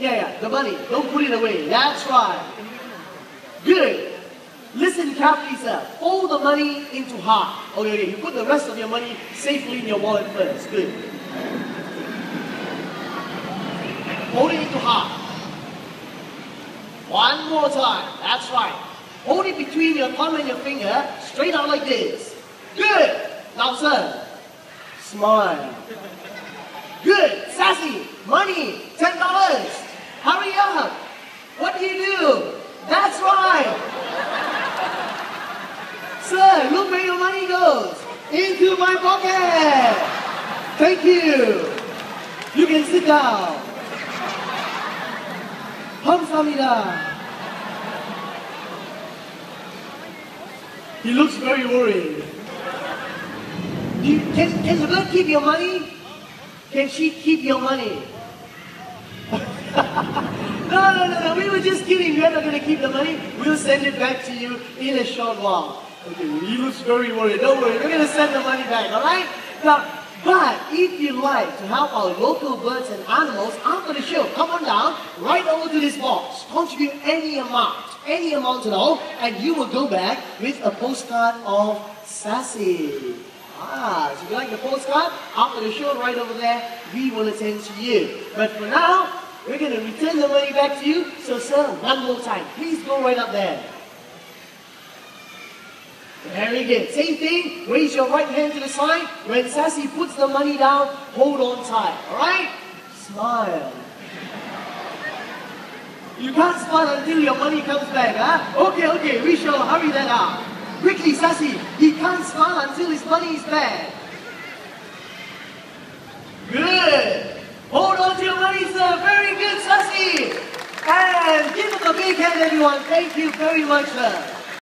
Yeah, yeah, the money. Don't put it away. That's right. Good. Listen carefully, sir. Fold the money into half. Oh, okay, okay. You put the rest of your money safely in your wallet first. Good. Hold it into half. One more time. That's right. Hold it between your thumb and your finger, straight out like this. Good. Now, sir, smile. Good. Sassy. Money. Ten dollars Hurry up. What do you do? That's right. Sir, look where your money goes. Into my pocket. Thank you. You can sit down. 감사합니다. He looks very worried. You, can, can the girl keep your money? Can she keep your money? No, no, no, no, we were just kidding. We're not going to keep the money. We'll send it back to you in a short while. Okay, he looks very worried. Don't worry, we're going to send the money back, all right? Now, but if you like to help our local birds and animals after the show, come on down, right over to this box. Contribute any amount, any amount at all, and you will go back with a postcard of Sassy. Ah, so if you like the postcard, after the show right over there, we will attend to you. But for now, we're going to return the money back to you. So sir, one more time, please go right up there. Very good. Same thing. Raise your right hand to the side. When Sassy puts the money down, hold on tight. All right? Smile. You can't smile until your money comes back, huh? Okay, okay. We shall hurry that up. Quickly, Sassy. He can't smile until his money is back. Good. Hold sir. Very good, Sassy. And give him a big hand, everyone. Thank you very much, sir.